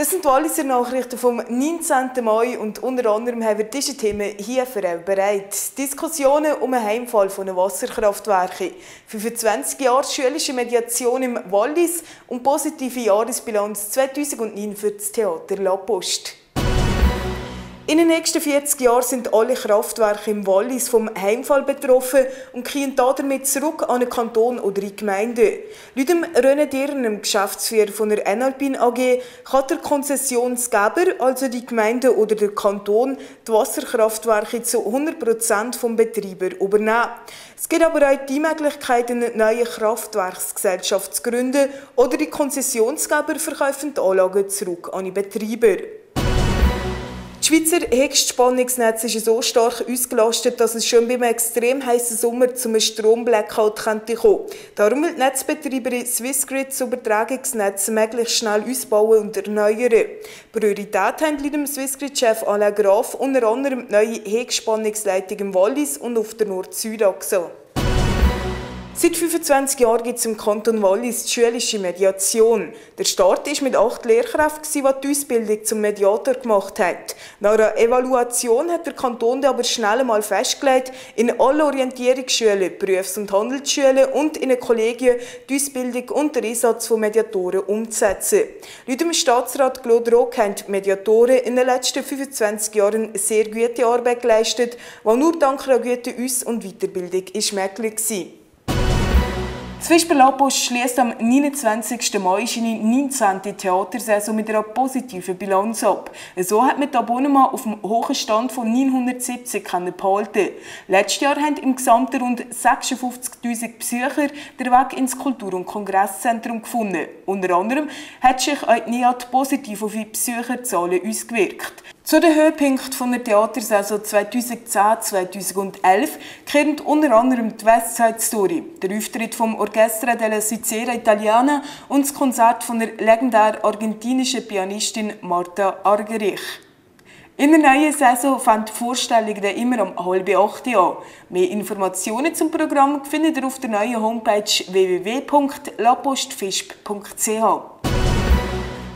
Das sind die Walliser Nachrichten vom 19. Mai und unter anderem haben wir diese Themen hier für euch bereit. Diskussionen um den Heimfall von einem Wasserkraftwerk, 25 Jahre schulische Mediation im Wallis und positive Jahresbilanz 2009 für das Theater La Poste. In den nächsten 40 Jahren sind alle Kraftwerke im Wallis vom Heimfall betroffen und kehren damit zurück an den Kanton oder in die Gemeinde. Laut René Dirn, dem Geschäftsführer von der Enalpin AG, kann der Konzessionsgeber, also die Gemeinde oder der Kanton, die Wasserkraftwerke zu 100% vom Betreiber übernehmen. Es gibt aber auch die Möglichkeit, eine neue Kraftwerksgesellschaft zu gründen oder die Konzessionsgeber verkaufen die Anlagen zurück an die Betreiber. Das Schweizer Höchstspannungsnetz ist so stark ausgelastet, dass es schon beim extrem heißen Sommer zum Stromblackout könnte kommen. Darum will die Netzbetreiberin Swissgrid das Übertragungsnetz möglichst schnell ausbauen und erneuern. Priorität haben dem Swissgrid-Chef Alain Graf unter anderem die neue Höchstspannungsleitung im Wallis und auf der Nord-Süd-Achse. Seit 25 Jahren gibt es im Kanton Wallis die schulische Mediation. Der Start ist mit acht Lehrkräften, die die Ausbildung zum Mediator gemacht haben. Nach einer Evaluation hat der Kanton aber schnell einmal festgelegt, in allen Orientierungsschulen, Berufs- und Handelsschulen und in den Kollegien die Ausbildung und den Einsatz von Mediatoren umzusetzen. Laut dem Staatsrat Claude Rock haben die Mediatoren in den letzten 25 Jahren sehr gute Arbeit geleistet, die nur dank einer guten Aus- und Weiterbildung ist möglich war. Zwischenper Lapos schließt am 29. Mai seine 19. Theatersaison mit einer positiven Bilanz ab. So hat man die Abonnement auf dem hohen Stand von 970 behalten. Letztes Jahr haben im Gesamten rund 56.000 Besucher den Weg ins Kultur- und Kongresszentrum gefunden. Unter anderem hat sich auch die NIAT positiv auf die Besucherzahlen ausgewirkt. Zu den Höhepunkten der Theatersaison 2010-2011 kehren unter anderem die Westside Story, der Auftritt vom Orchestra della Sicera Italiana und das Konzert von der legendären argentinischen Pianistin Marta Argerich. In der neuen Saison fängt die Vorstellung dann immer um halb acht an. Mehr Informationen zum Programm findet ihr auf der neuen Homepage www.lapostfisp.ch.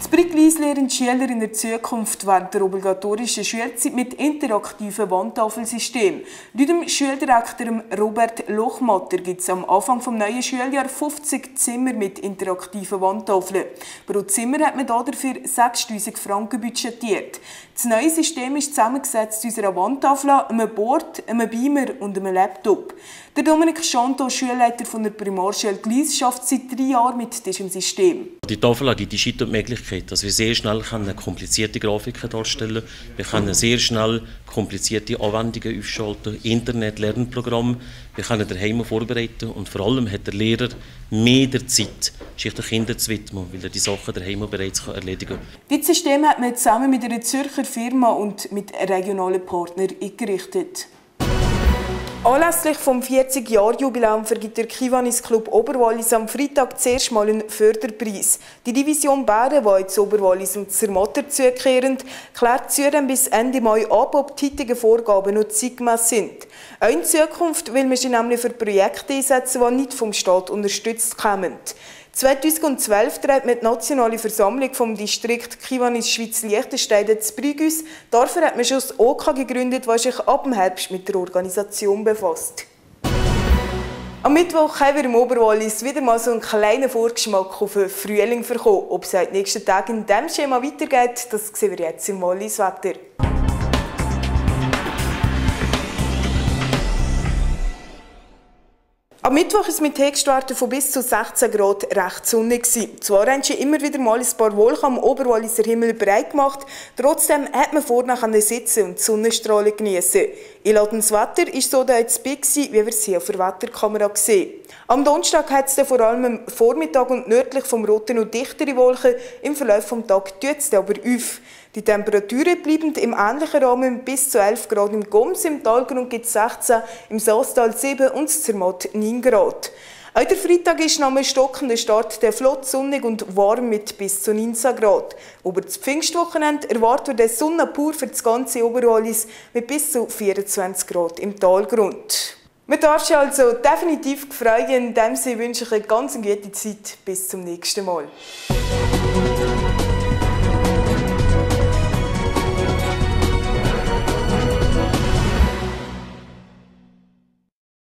Das Bricklis lernen Schüler in der Zukunft während der obligatorischen Schulzeit mit interaktiven Wandtafelsystemen. Laut dem Schuldirektor Robert Lochmatter gibt es am Anfang des neuen Schuljahres 50 Zimmer mit interaktiven Wandtafeln. Pro Zimmer hat man dafür 6000 Franken budgetiert. Das neue System ist zusammengesetzt aus einer Wandtafel, einem Board, einem Beamer und einem Laptop. Der Dominik Schanto, Schulleiter von der Primarschule Glies, schafft seit drei Jahren mit diesem System. Die Tafel gibt die Möglichkeit, dass wir sehr schnell komplizierte Grafiken darstellen können. Wir können sehr schnell komplizierte Anwendungen aufschalten, Internet-Lernprogramm. Wir können daheim vorbereiten und vor allem hat der Lehrer mehr der Zeit, sich den Kindern zu widmen, weil er die Sachen daheim bereits erledigen kann. Dieses System hat man zusammen mit einer Zürcher Firma und mit regionalen Partnern eingerichtet. Anlässlich vom 40-Jahr-Jubiläum vergibt der Kiwanis Club Oberwallis am Freitag zuerst mal einen Förderpreis. Die Division Bären, die jetzt Oberwallis und Zermatter zukehren, klärt Zürich bis Ende Mai ab, ob die heutigen Vorgaben noch zeitgemäß sind. Auch in Zukunft will man sie nämlich für Projekte einsetzen, die nicht vom Staat unterstützt kommen. 2012 trägt man die Nationale Versammlung vom Distrikt Kiwanis Schweiz-Liechtenstein zu Brügüs. Dafür hat man schon das OK gegründet, das sich ab dem Herbst mit der Organisation befasst. Am Mittwoch haben wir im Oberwallis wieder mal so einen kleinen Vorgeschmack auf den Frühling bekommen. Ob es den nächsten Tagen in diesem Schema weitergeht, das sehen wir jetzt im Wallis-Wetter. Am Mittwoch ist mit Höchstwerten von bis zu 16 Grad recht sonnig. Zwar haben sie immer wieder mal ein paar Wolken am Oberwalliser Himmel bereit gemacht, trotzdem hat man vorne sitzen und die Sonnenstrahlen genießen. Einladendes Wetter war so da jetzt big, wie wir sie auf der Wetterkamera sehen. Am Donnerstag hat es vor allem am Vormittag und nördlich vom Roten und dichtere Wolken. Im Verlauf des Tages tut es aber auf. Die Temperaturen bleiben im ähnlichen Rahmen bis zu 11 Grad im Goms, im Talgrund gibt es 16, im Saastal 7 und in Zermatt 9 Grad. Auch der Freitag ist nach einem stockenden Start der flott sonnig und warm mit bis zu 19 Grad. Über das Pfingstwochenende erwartet der Sonne pur für das ganze Oberwallis mit bis zu 24 Grad im Talgrund. Man darf sich also definitiv freuen. In dem Sinne wünsche ich eine ganz gute Zeit. Bis zum nächsten Mal.